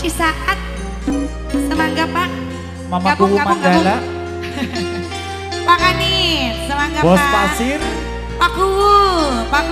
Cisaat. Semangga Pak. Mama Gabung, Kubu gabung, Pak Kanit, semangga Bos Pak. Pasir, Pak Kuwu, Pak